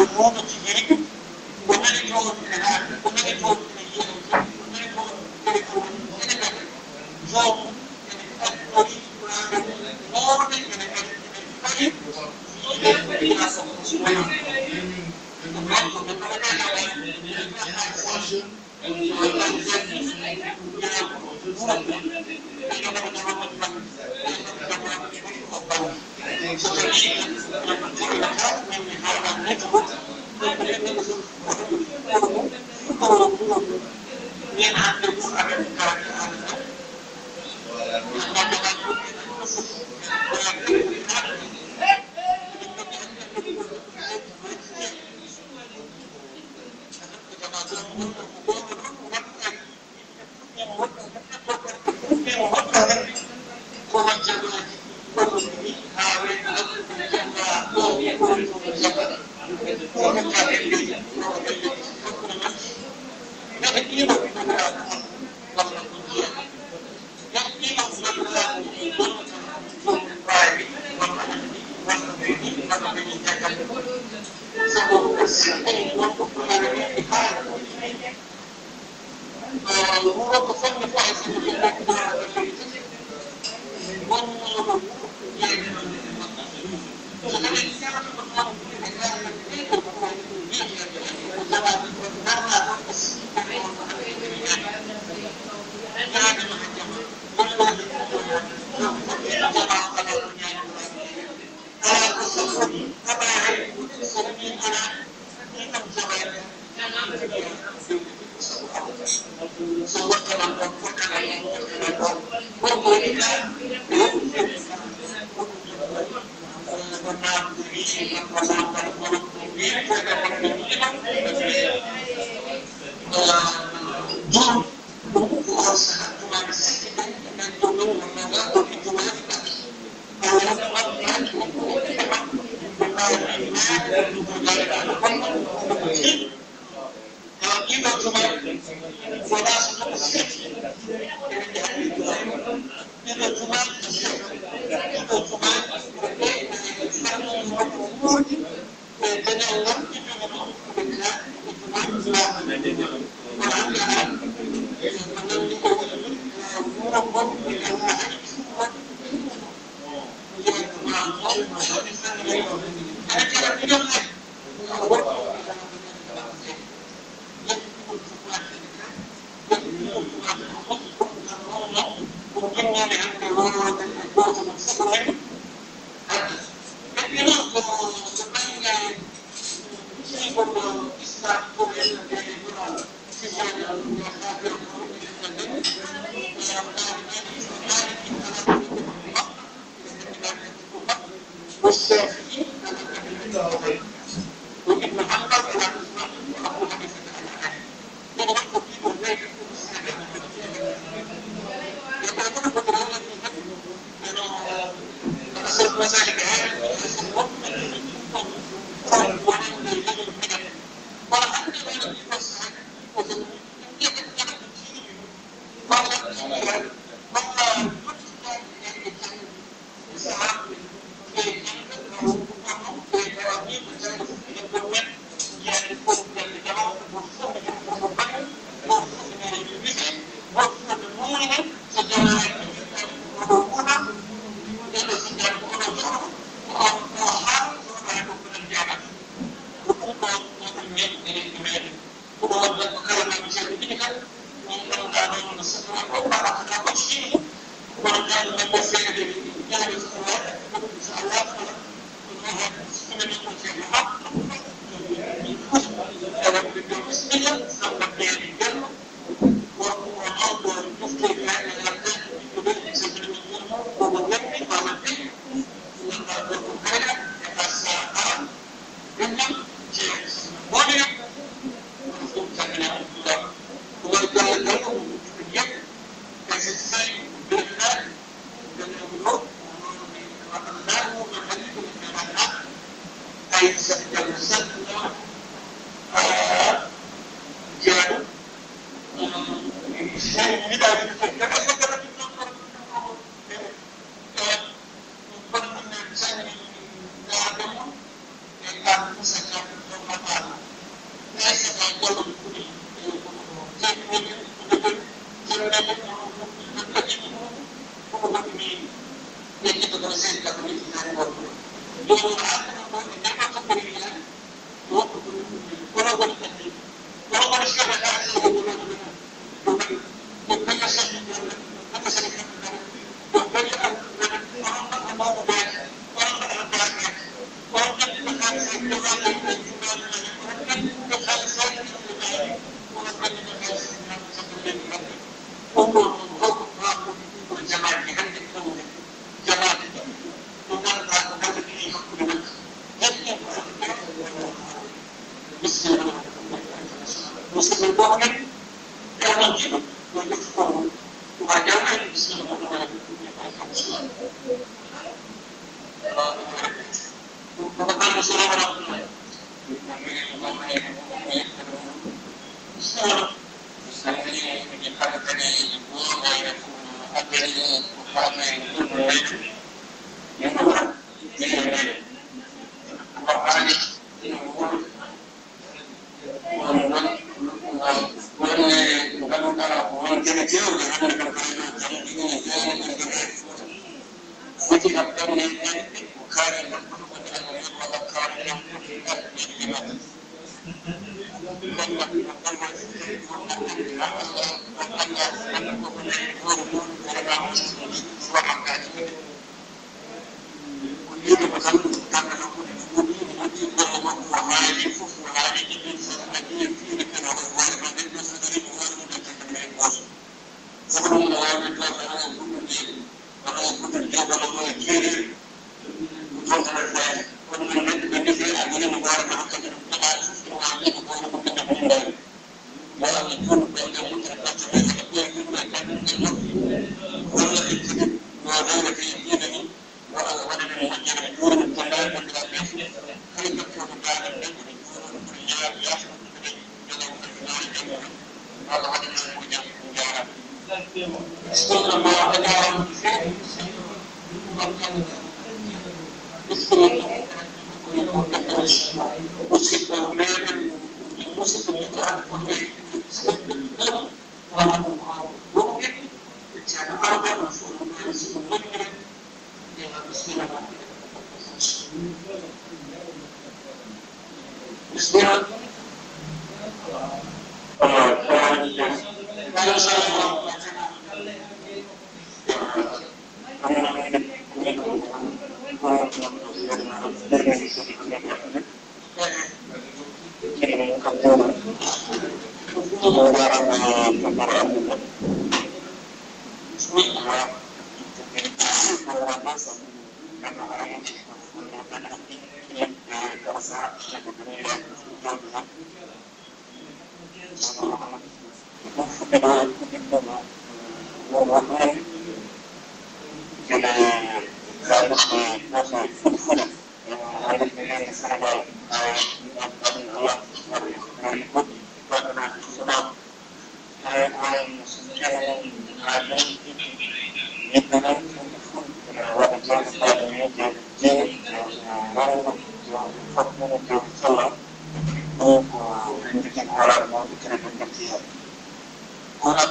é um mundo que vive, como ele trouxe Renato, como ele trouxe Miguel, como ele trouxe Pedro, ele é jogo, ele é político, ordem, ele é feio, e ele é o nosso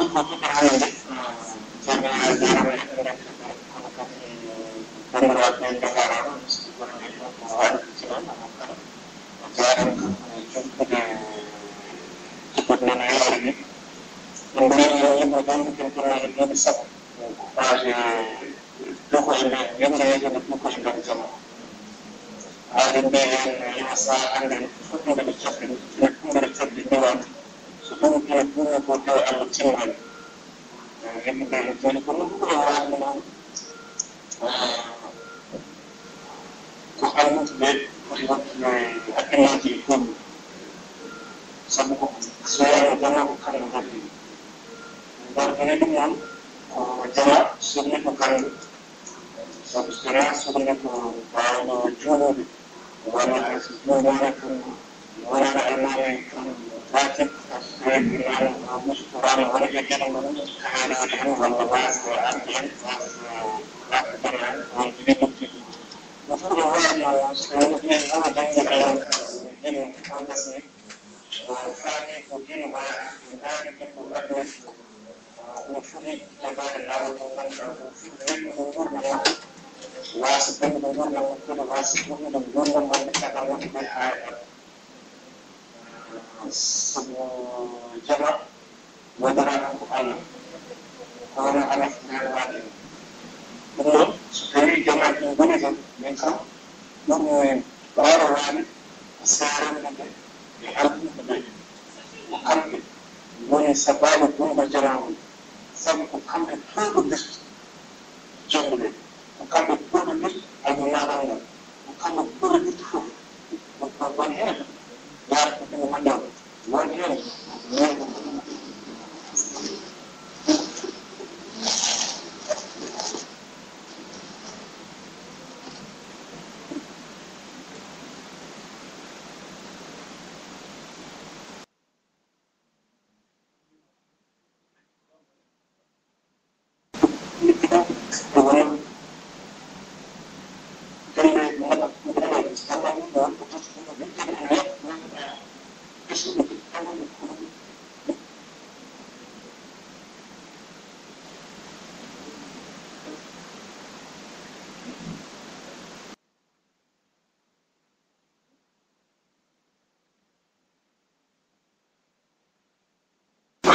Oh,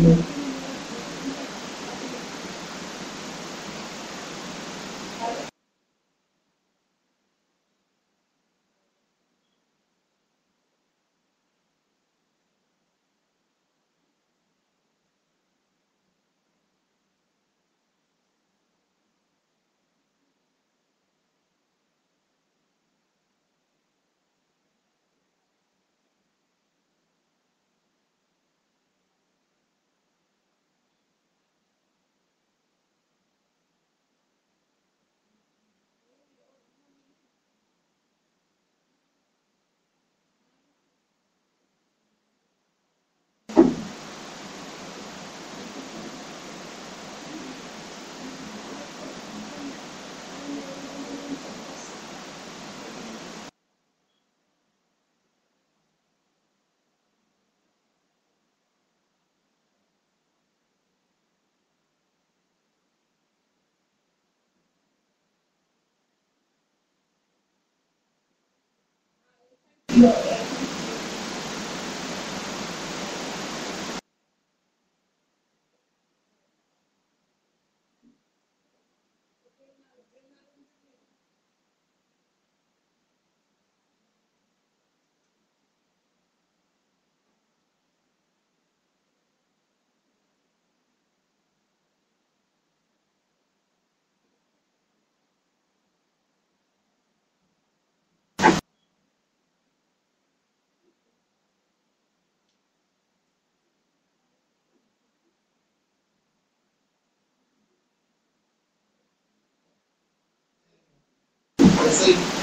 Mm-hmm. Yeah. し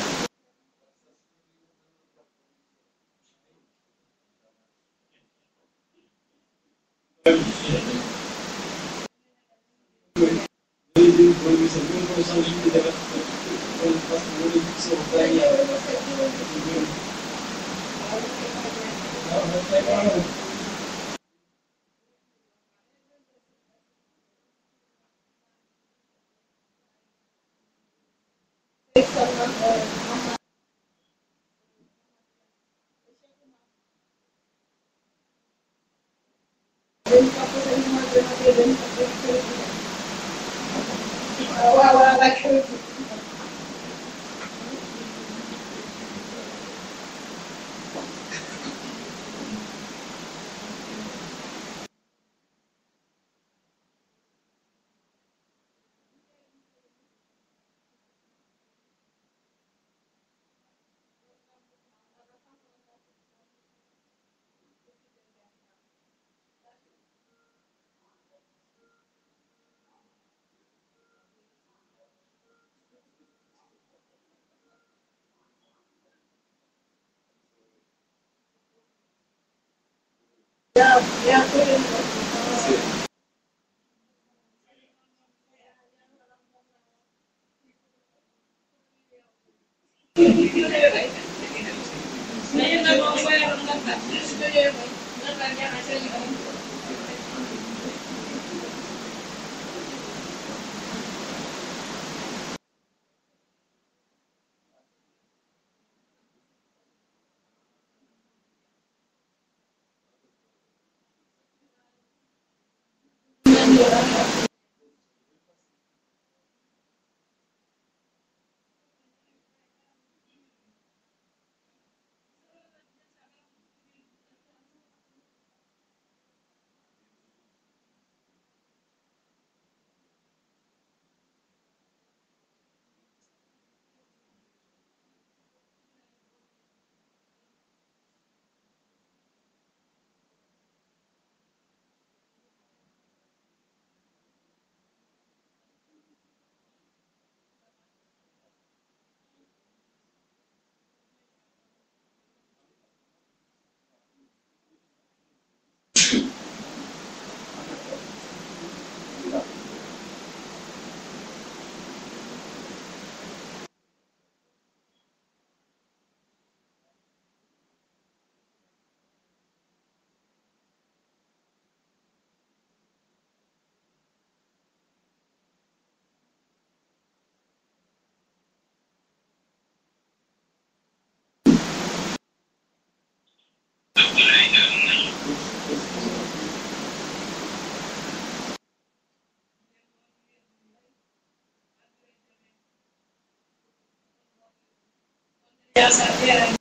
Yeah, yeah. Yes, I can.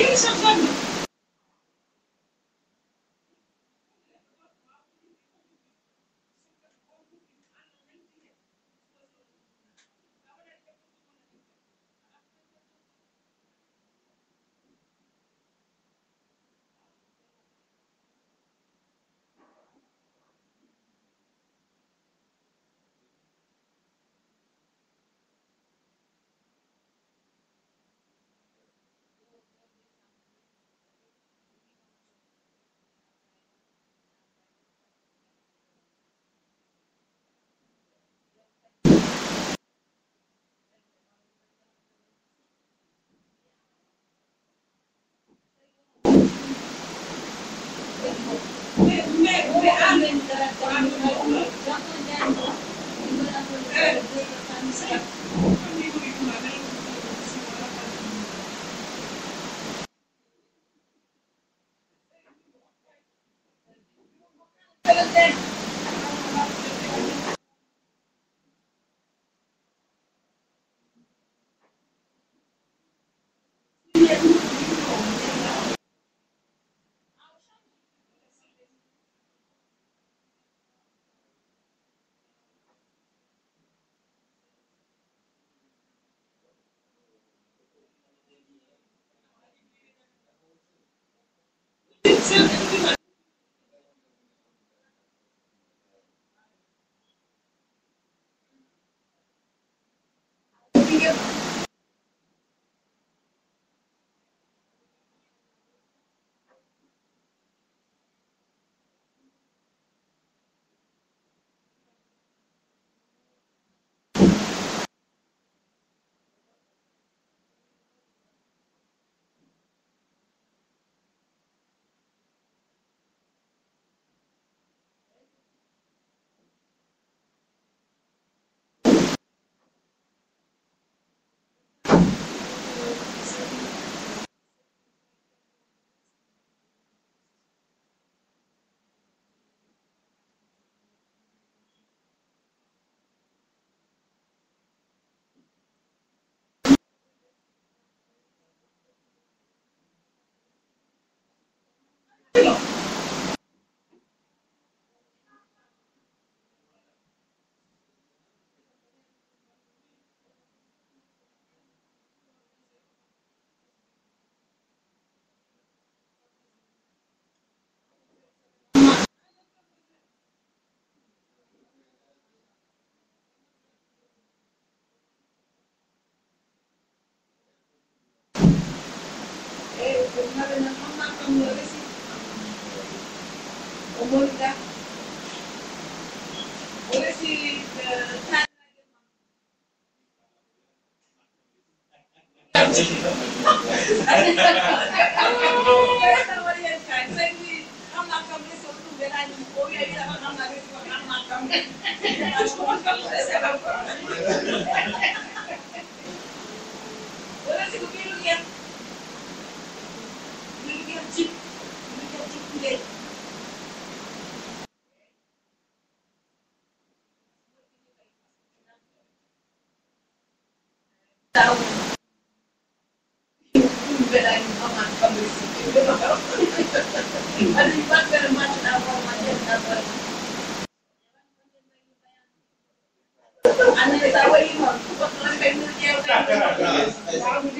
Eso, Thank you. Omorika. Oresi sen Oresi kubilu ya. chip video chip game tahu bedain sama kamu sendiri ada di pasar macam apa macam apa anak tahu ini mah bukan lempennya orang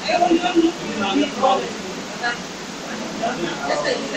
I only am looking at the problem. Gracias.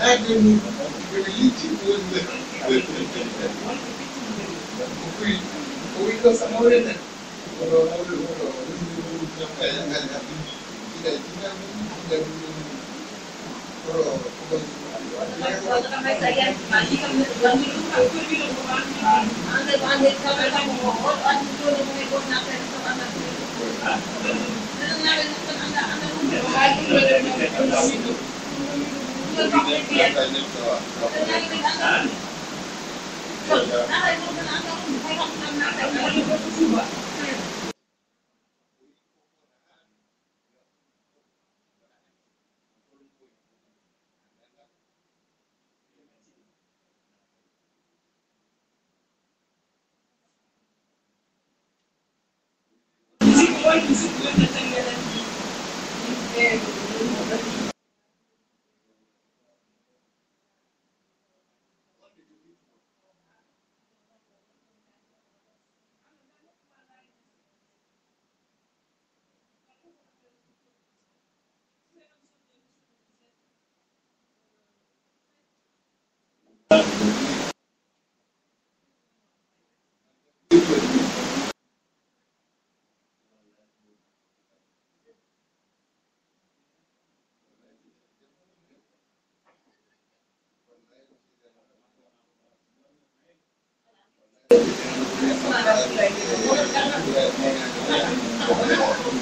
acting religion was the Hubo amores, pero no lo hubo. Thank you. Thank you.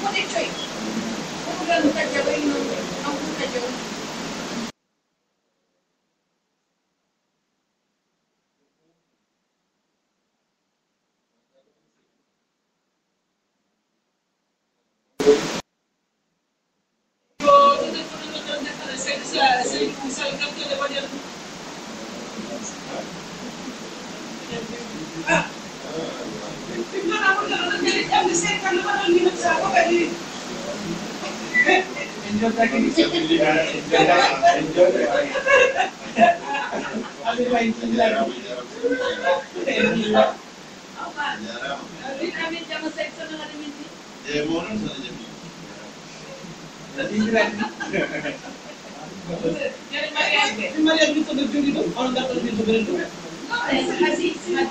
Potete, cioè, non vogliamo tagliare, non vogliamo tagliare. हमारे अभी तो बच्चों की तो और अंदर कर दी तो मेरे लोग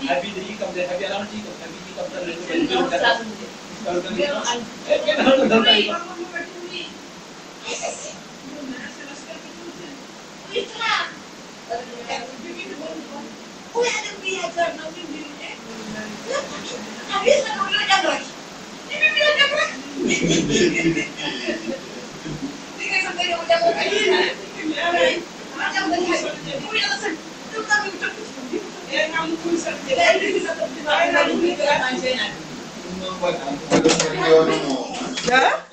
अभी यही कब दे अभी अलार्म ठीक है अभी कब तक रेंट पे और कर Bak, görünüyor. Ne?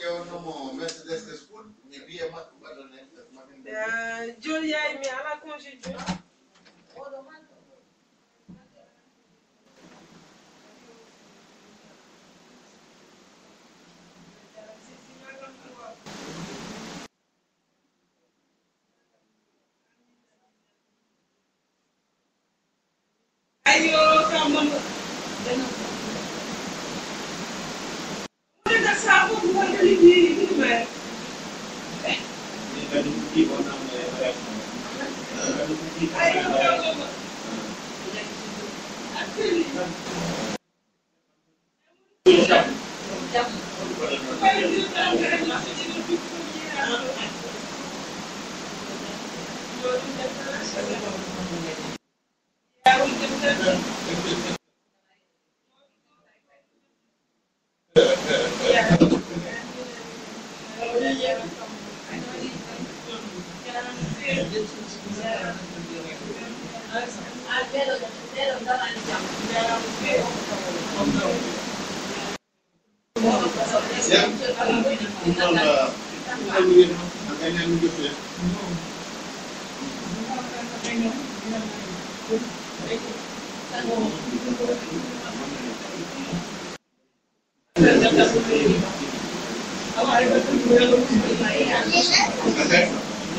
No,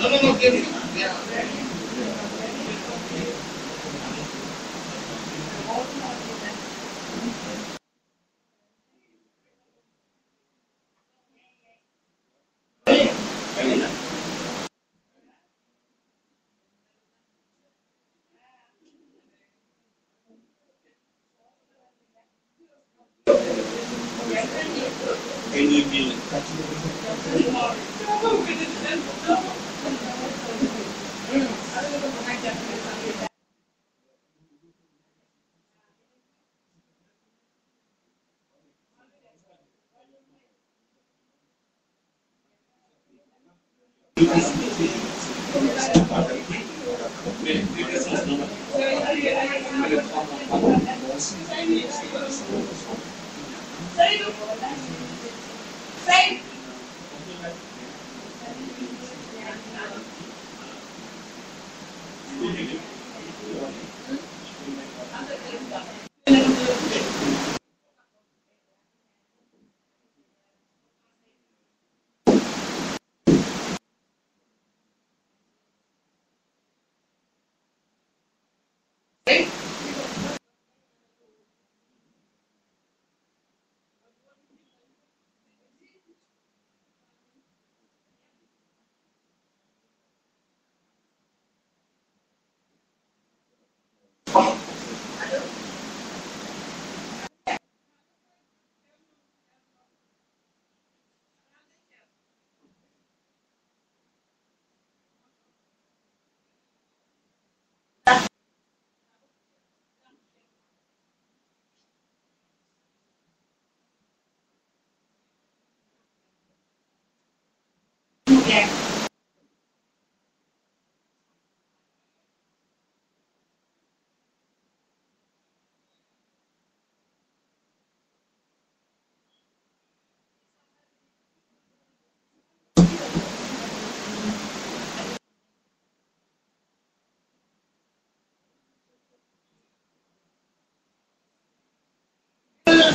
no, no, Obrigado.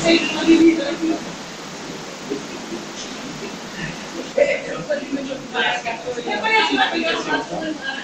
aceito na avenida aqui. Eu conheço uma criança passando lá.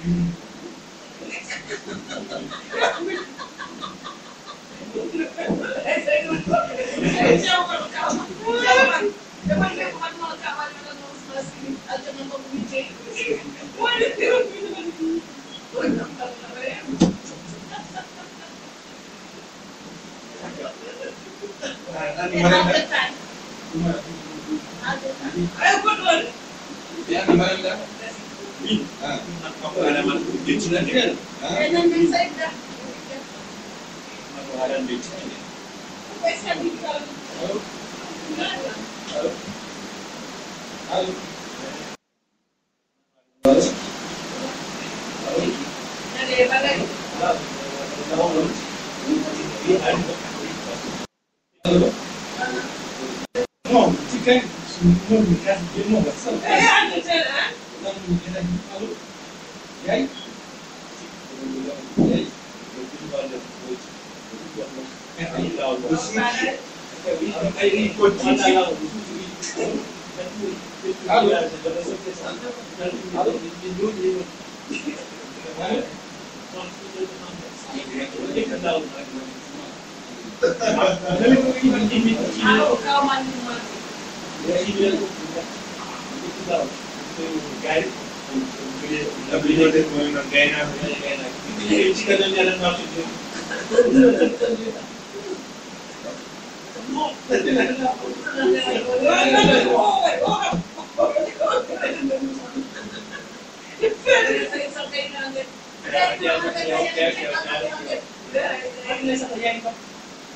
Ada. Ayo, good one. Ya, kemarin dah. min nak pengalaman dia cina dia jangan saya dah pengalaman dia cina dia apa saya bicara Halo. Halo. Halo. Dari mana? Tahu belum? Di ada. Halo. Mau, jika semua nikah dia mau bersama. Ülkeden gidip alıp yay. Yay. Kalau kau mandi mandi, to guide obligated going on Guyana, Guyana. Which doesn't tell us what to do. Yeah, yeah, yeah, yeah, yeah.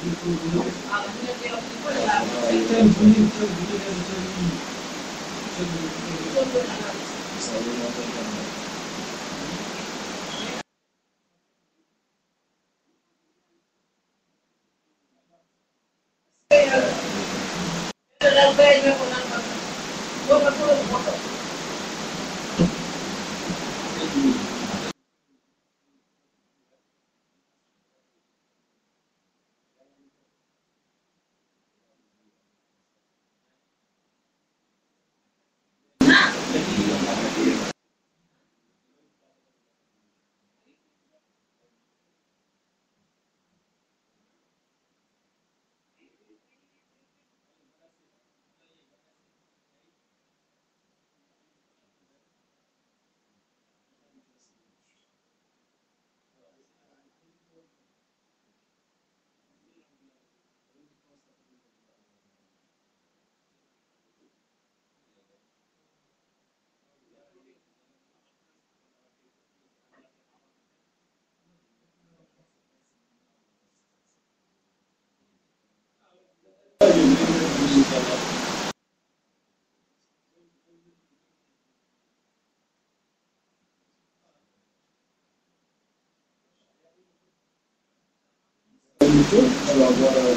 Thank you. Agora,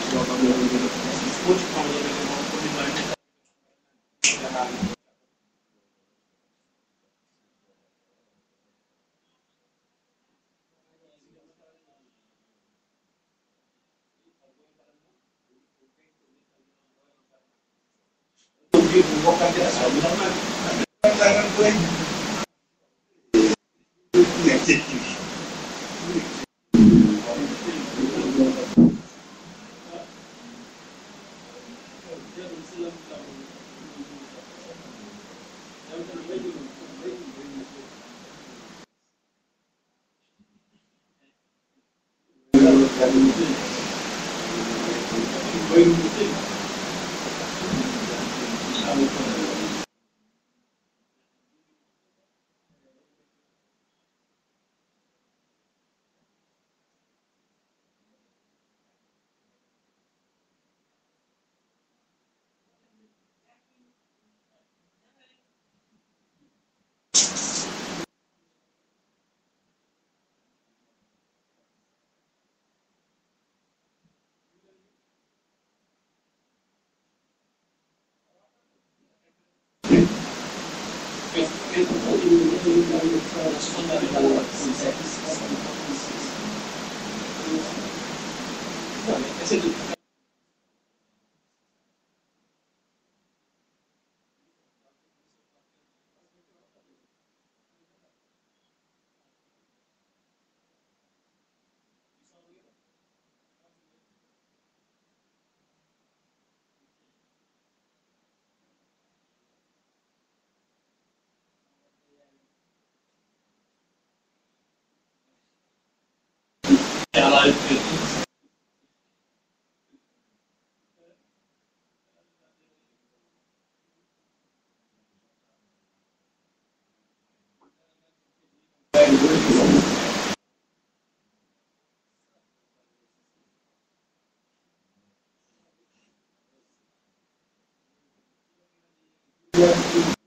Yes.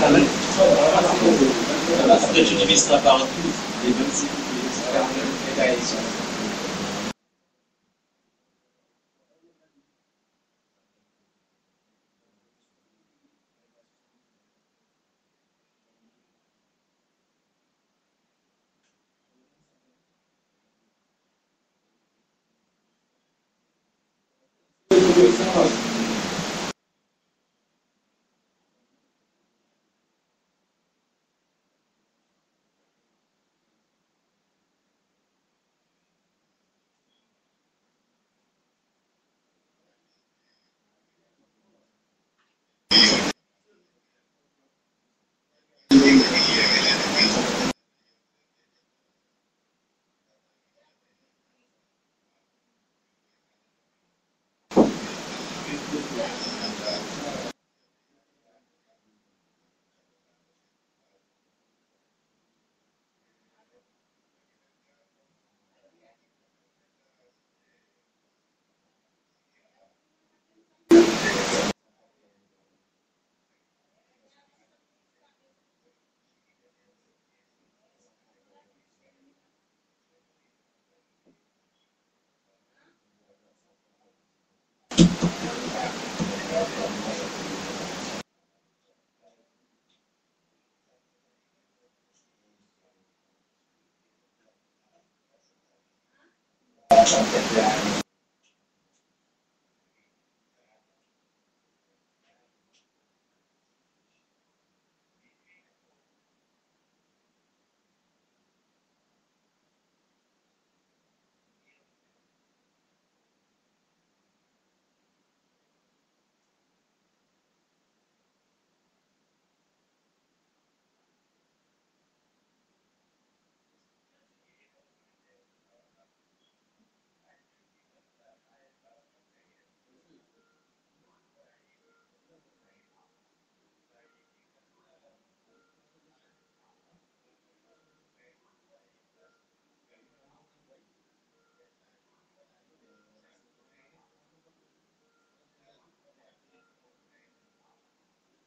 la même Toute l'univers pas un coup, les les したみた。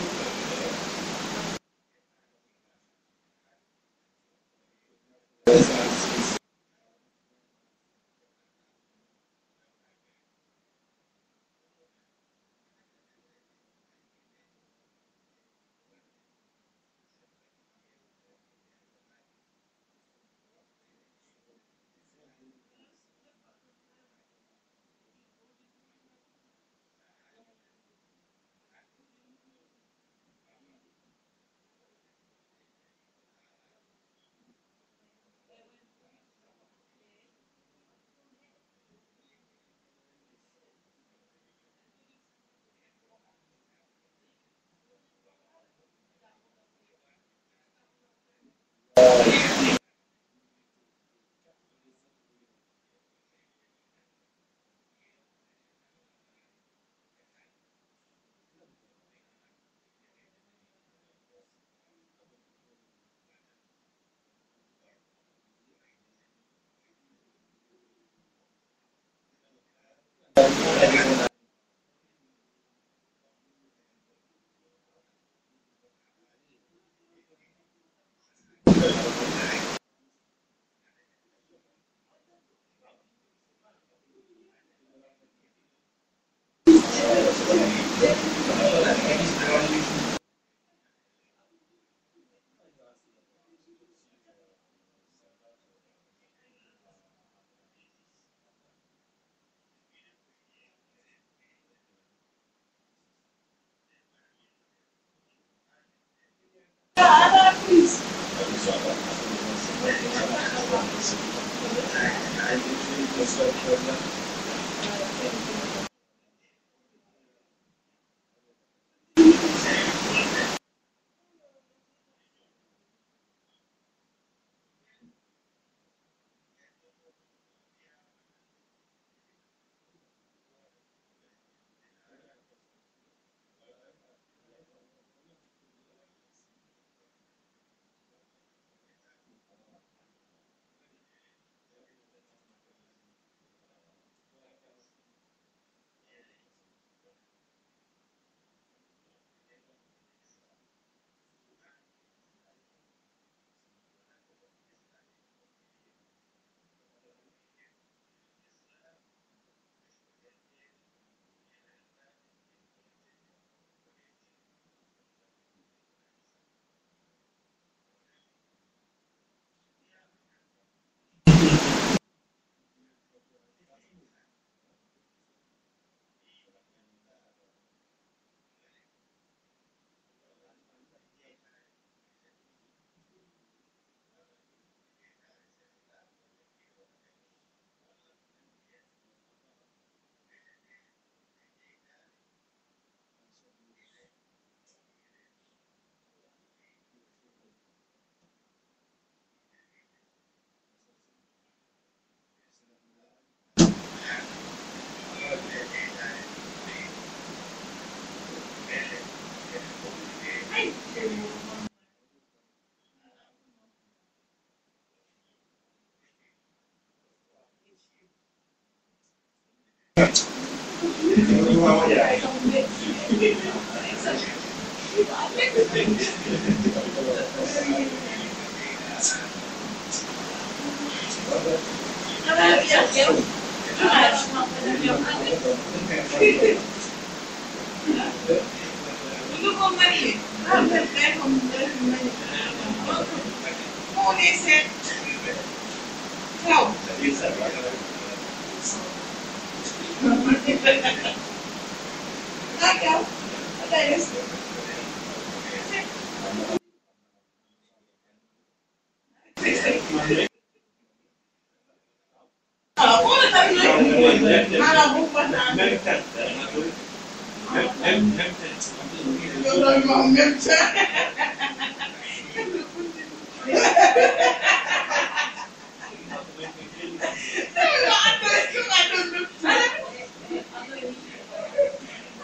quick Unicef. não Acá, acá es. A la boca también. A la boca también. Yo lo mismo,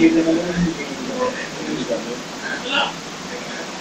give them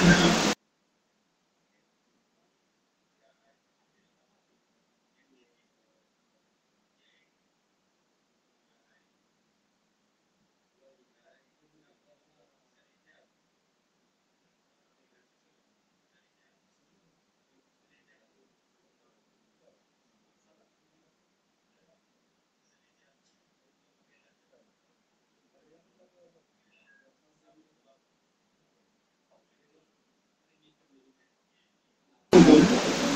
and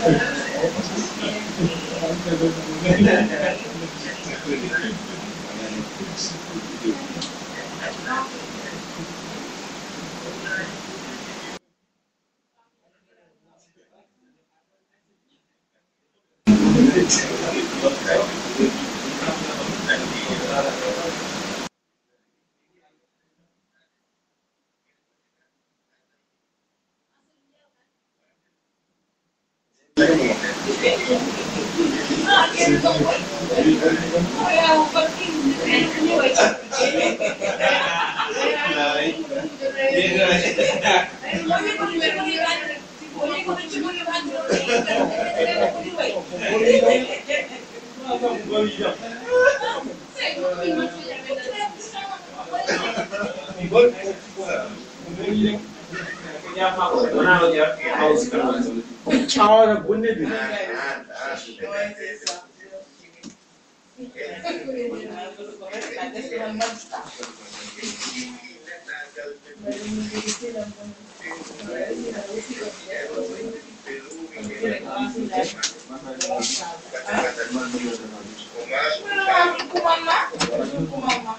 私たちはこの辺で何を言うか分からないことです。Kağıda bu nedir? Kumama. Kumama. Kumama.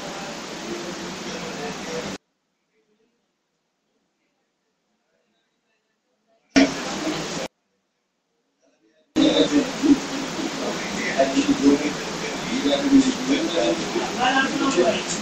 Gracias.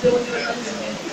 Thank you?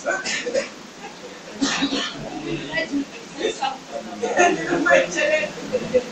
Thank you.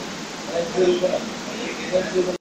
Thank you.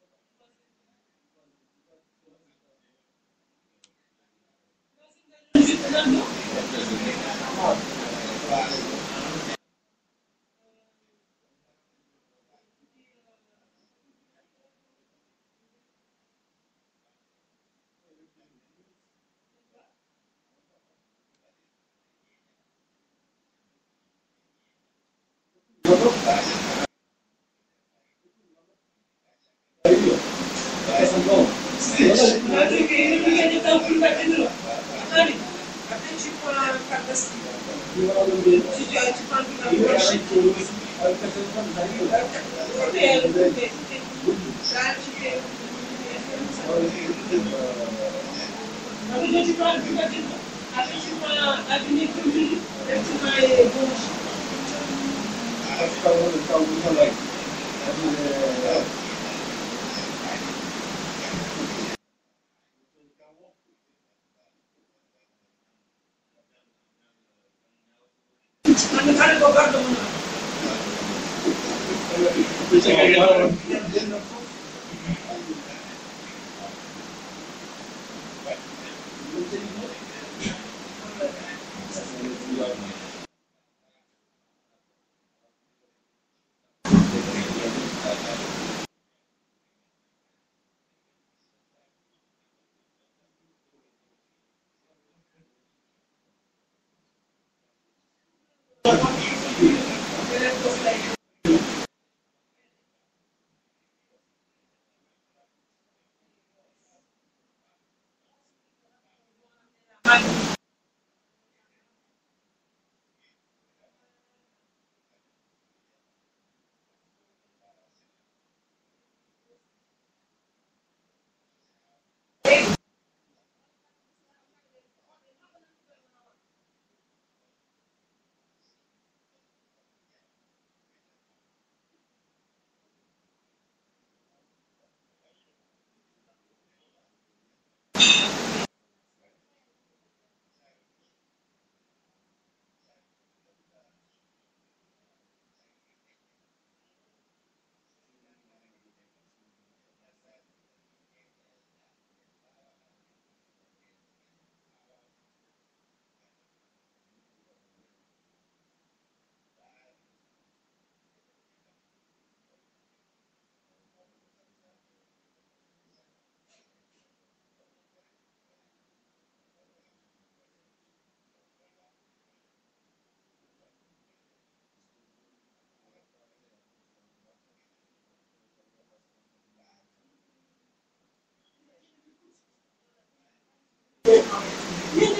Yeah.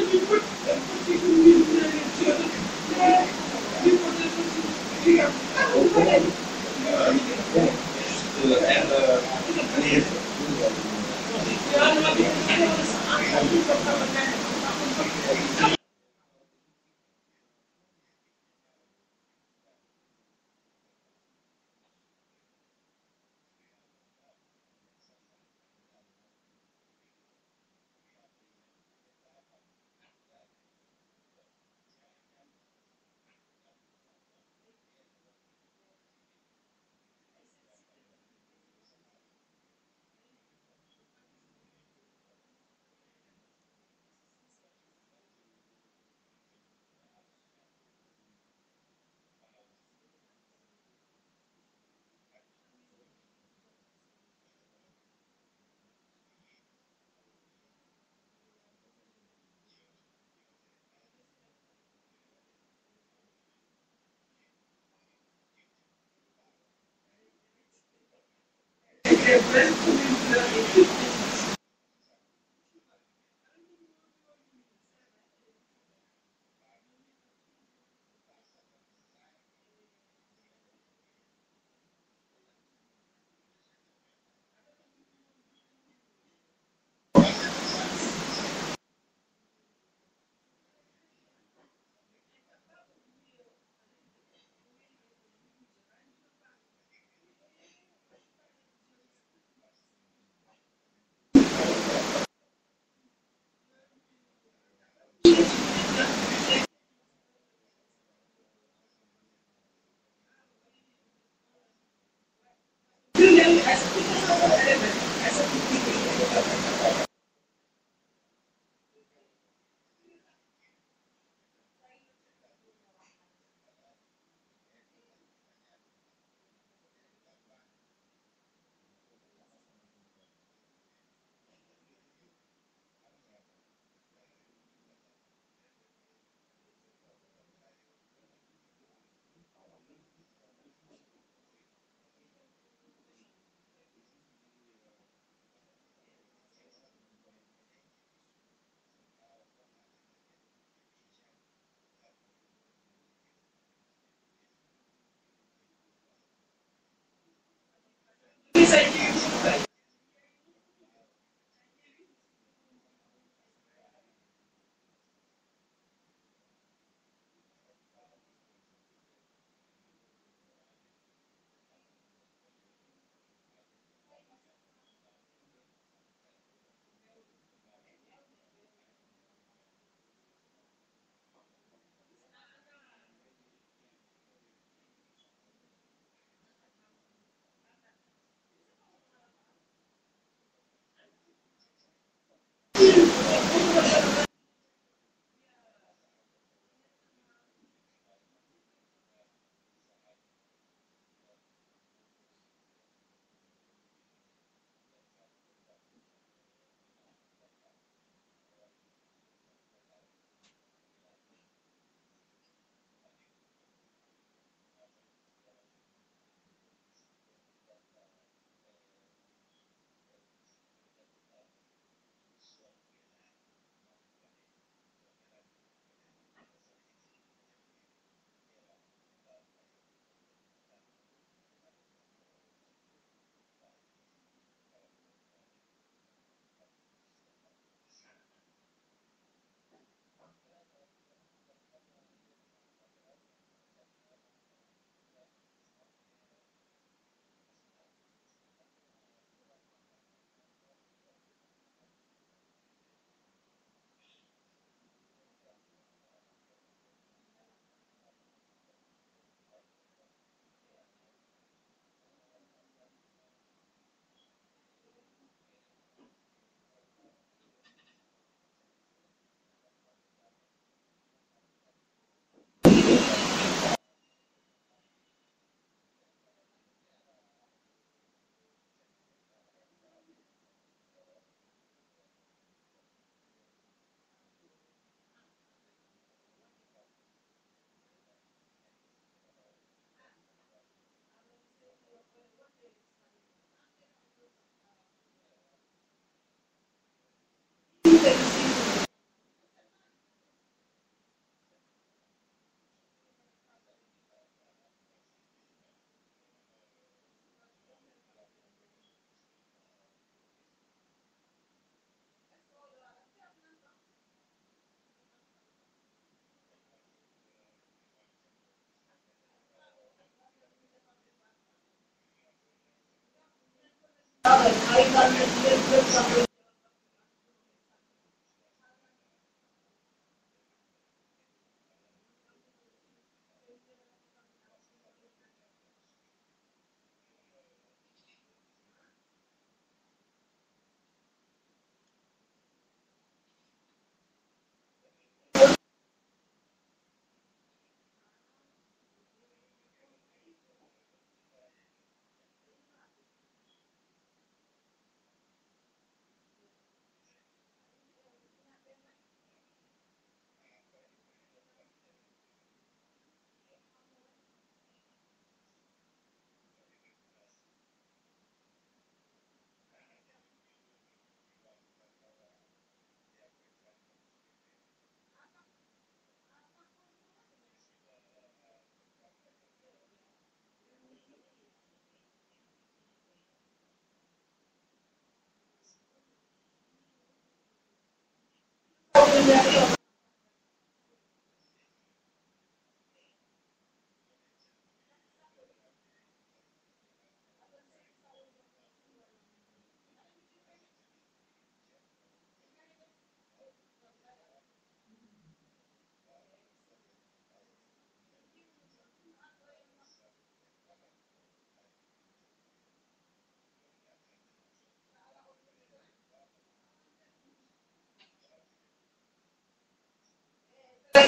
I can't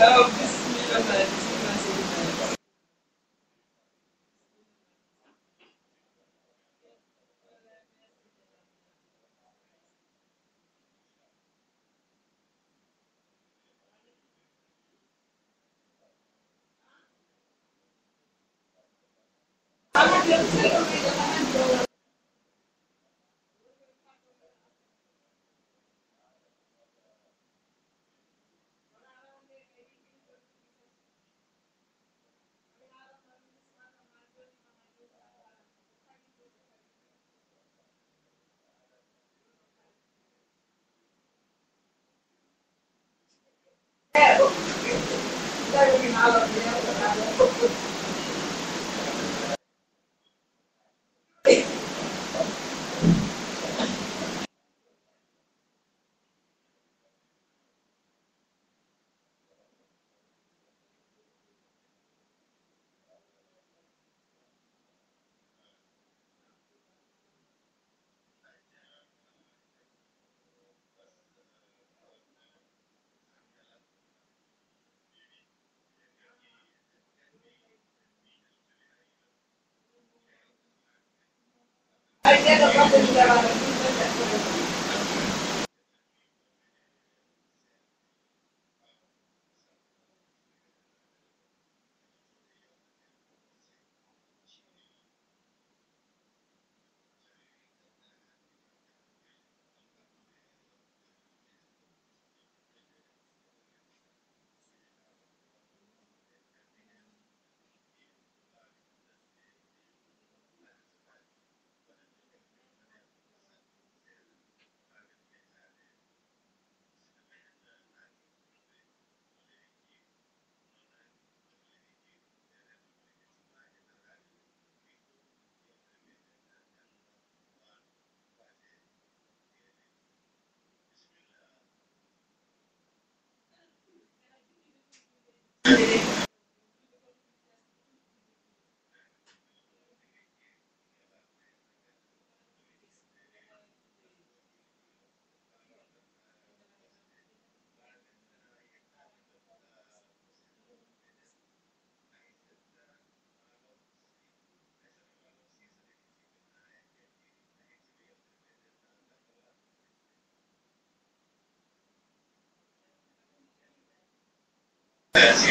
Oh, just minimum. É, どうしても言われてくれません。that.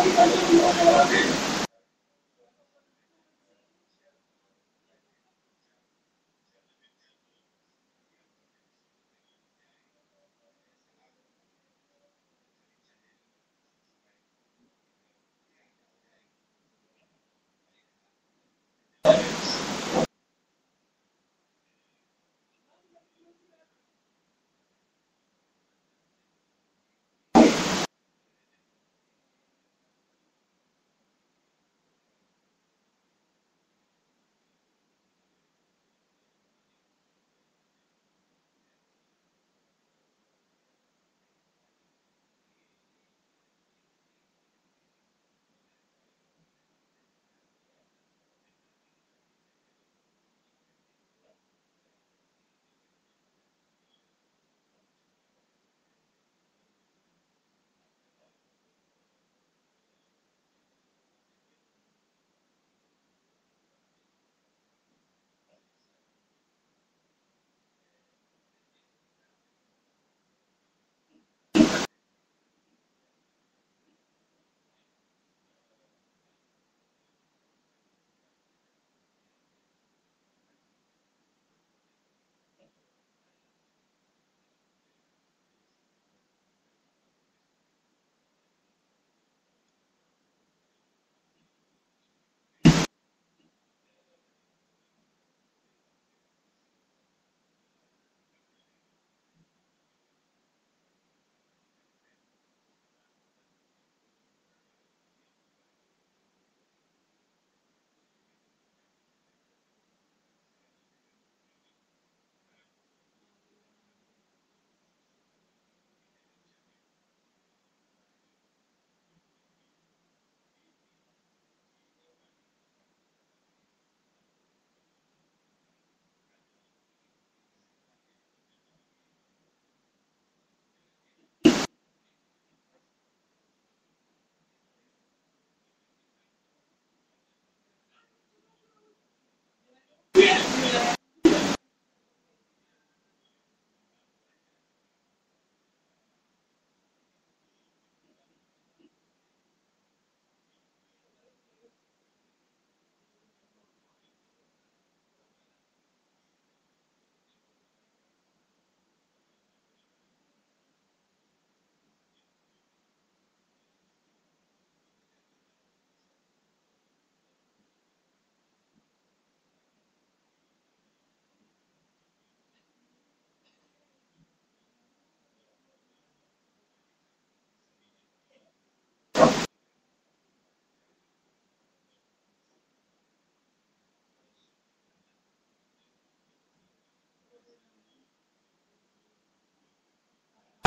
capitalismo.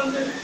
사람들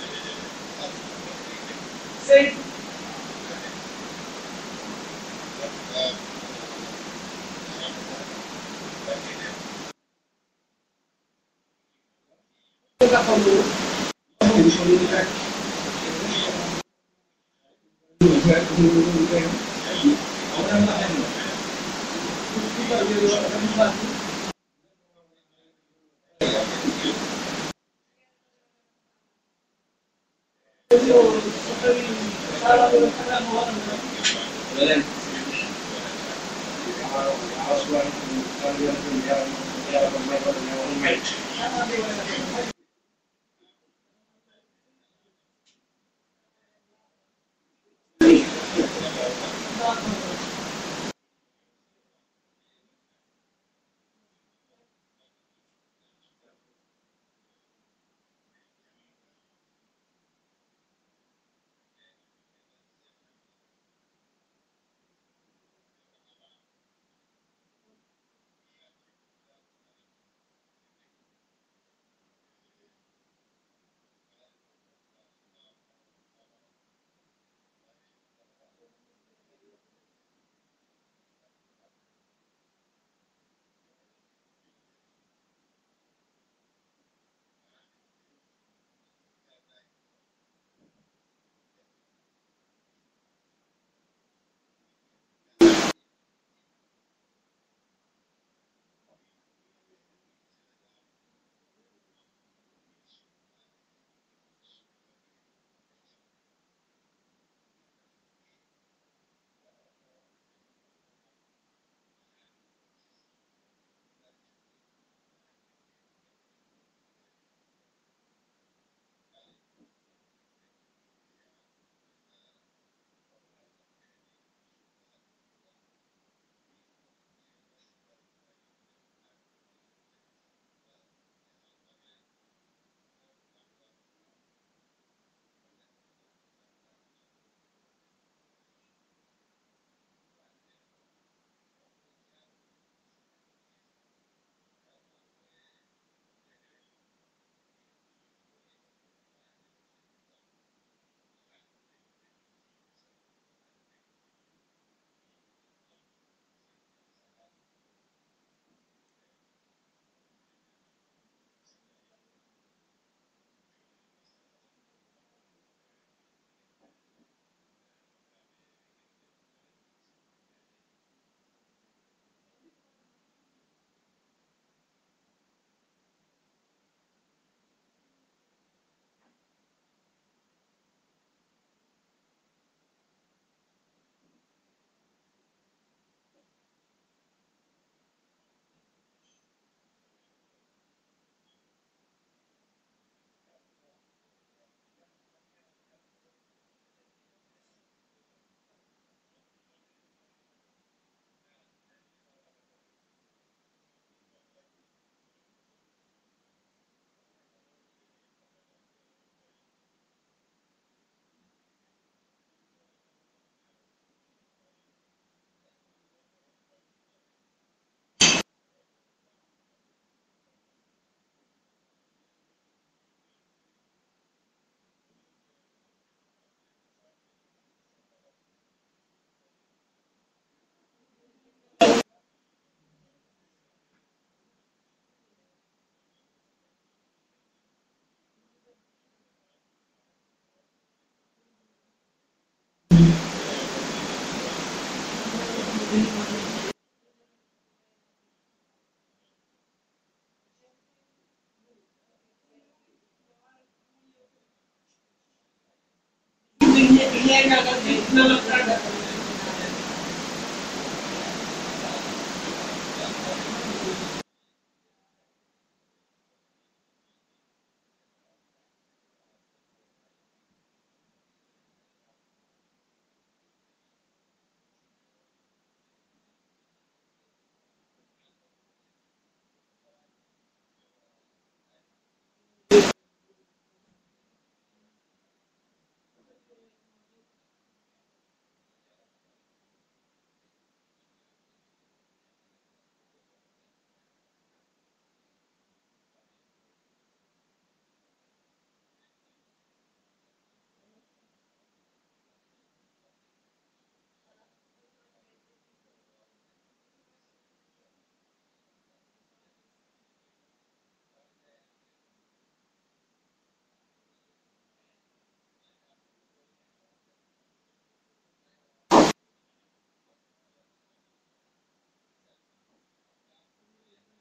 No, no.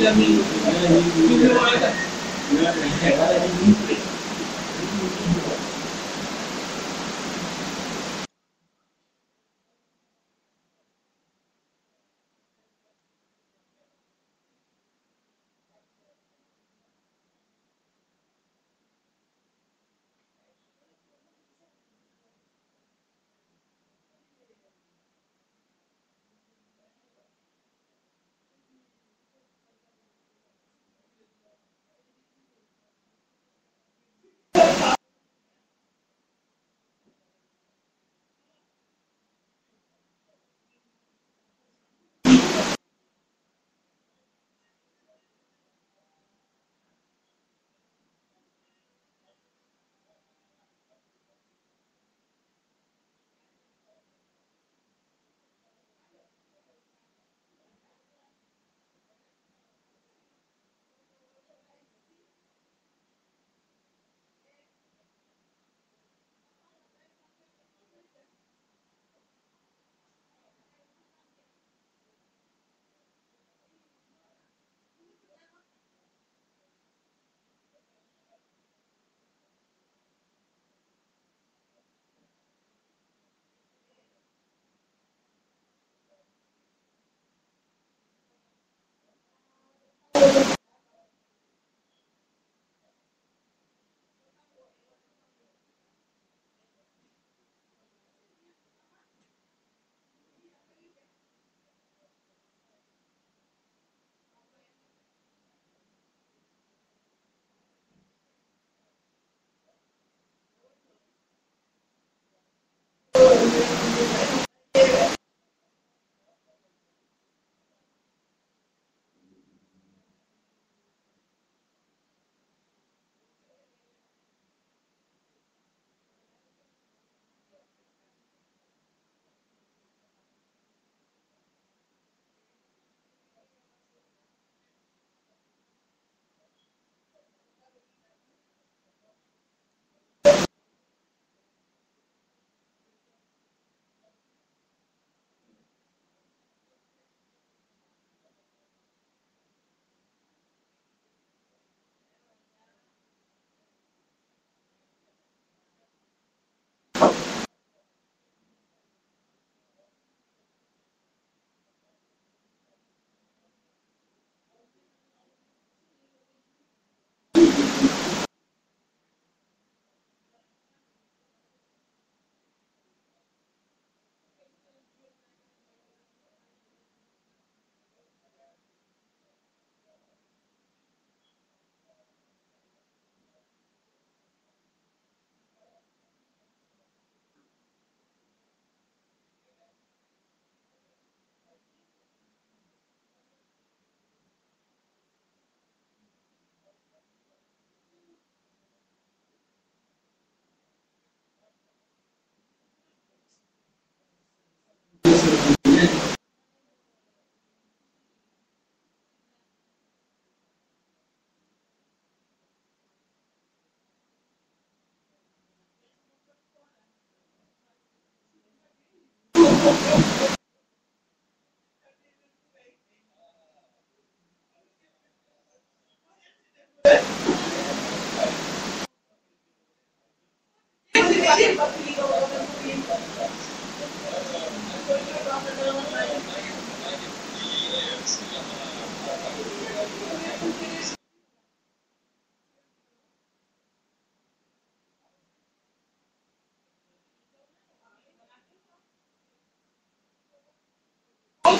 la misma.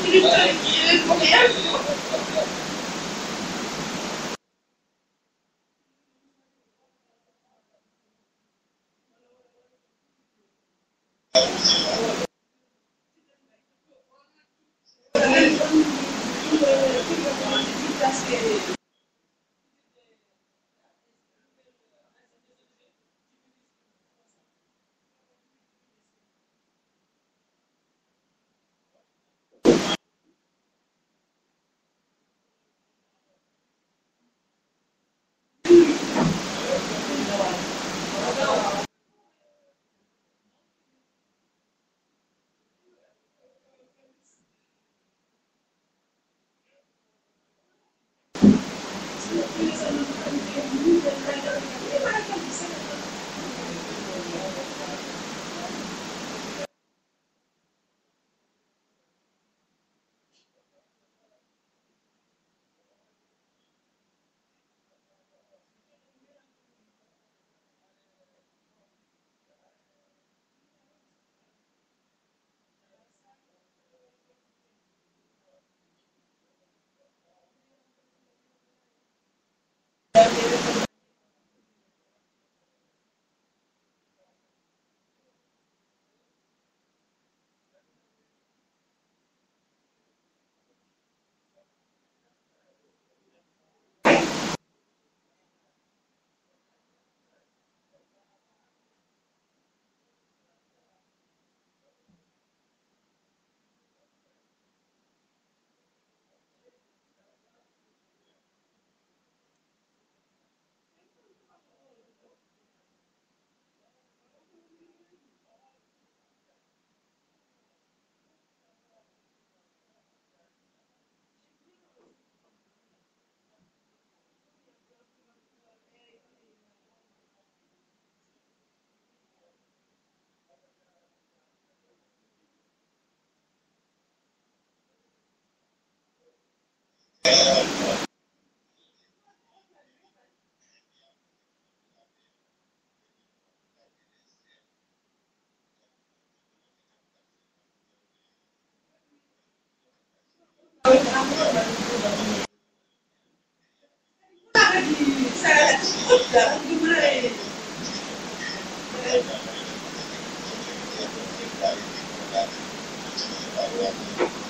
你这……你这。jangan dibeli. Thank you.